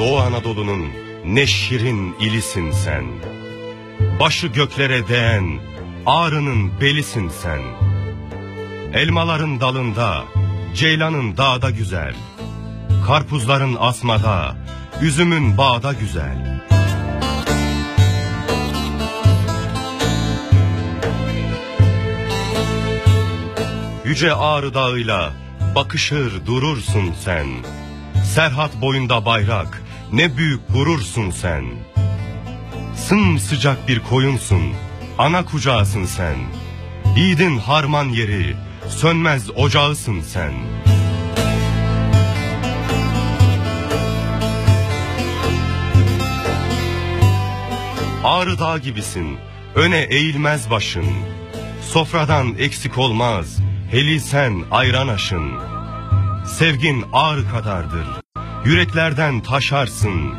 Doğu Anadolu'nun ne şirin ilisin sen. Başı göklere değen ağrının belisin sen. Elmaların dalında, ceylanın dağda güzel. Karpuzların asmada, üzümün bağda güzel. Yüce Ağrı Dağı'yla bakışır durursun sen. Serhat boyunda bayrak, ne büyük gurursun sen. Sımsıcak bir koyunsun, ana kucağısın sen. Yiğidin harman yeri, sönmez ocağısın sen. Ağrı dağ gibisin, öne eğilmez başın. Sofradan eksik olmaz, heli sen ayran aşın. Sevgin ağrı kadardır, yüreklerden taşarsın.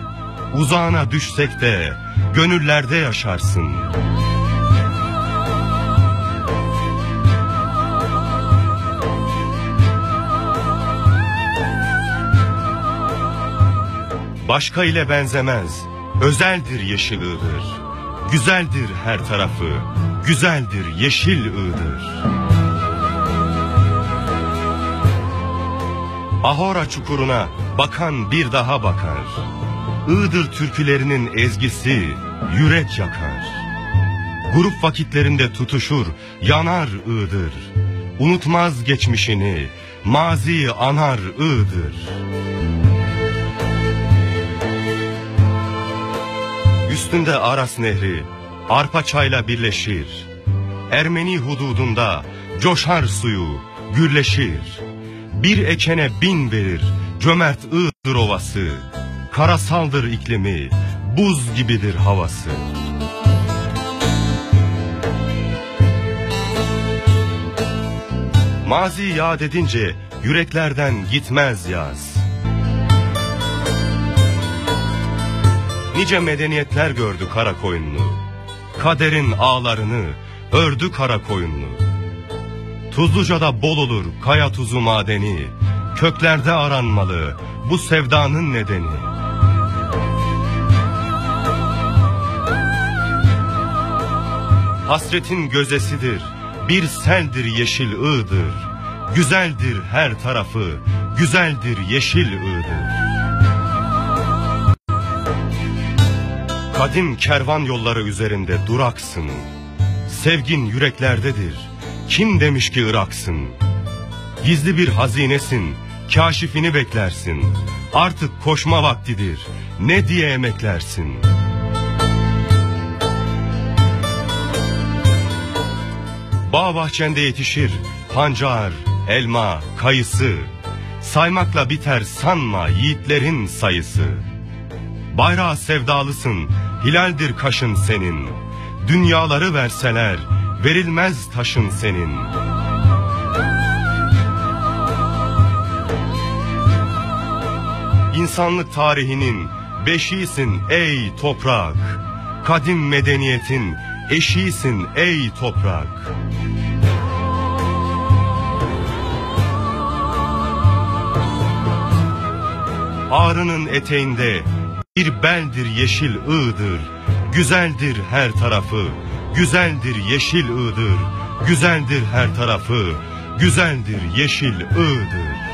Uzağına düşsek de, gönüllerde yaşarsın. Başka ile benzemez, özeldir yeşil ığdır. Güzeldir her tarafı, güzeldir yeşil ığdır. Ahora çukuruna bakan bir daha bakar. Iğdır türkülerinin ezgisi yürek yakar. Grup vakitlerinde tutuşur, yanar Iğdır. Unutmaz geçmişini, mazi anar Iğdır. Üstünde Aras Nehri, arpa çayla birleşir. Ermeni hududunda coşar suyu, gürleşir. Bir ekene bin verir, cömert Iğdır ovası. Karasaldır iklimi, buz gibidir havası. Mazi yad edince yüreklerden gitmez yaz. Nice medeniyetler gördü kara koyunlu. Kaderin ağlarını ördü kara koyunlu. Tuzluca'da bol olur kaya tuzu madeni. Köklerde aranmalı bu sevdanın nedeni. Hasretin gözesidir, bir seldir yeşil ığdır. Güzeldir her tarafı, güzeldir yeşil ığdır. Kadim kervan yolları üzerinde duraksın. Sevgin yüreklerdedir. Kim demiş ki Iraksın? Gizli bir hazinesin. Kaşifini beklersin. Artık koşma vaktidir. Ne diye emeklersin? Bağ bahçende yetişir. Pancar, elma, kayısı. Saymakla biter sanma yiğitlerin sayısı. Bayrağı sevdalısın, hilaldir kaşın senin. Dünyaları verseler, verilmez taşın senin. İnsanlık tarihinin beşiğisin ey toprak. Kadim medeniyetin eşiğisin ey toprak. Ağrının eteğinde bir beldir yeşil ığdır. Güzeldir her tarafı, güzeldir yeşil ığdır. Güzeldir her tarafı, güzeldir yeşil ığdır.